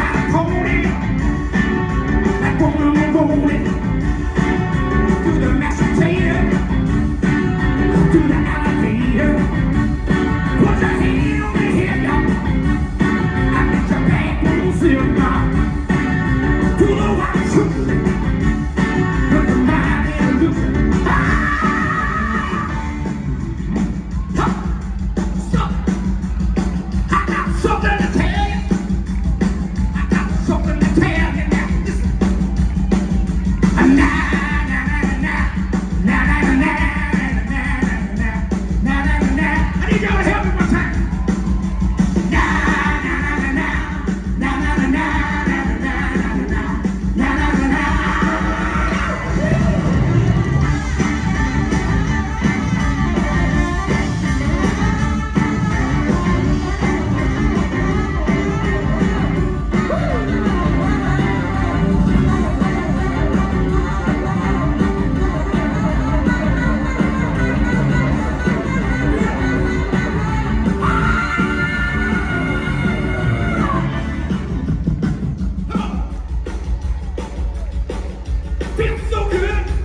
Come It's so good.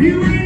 You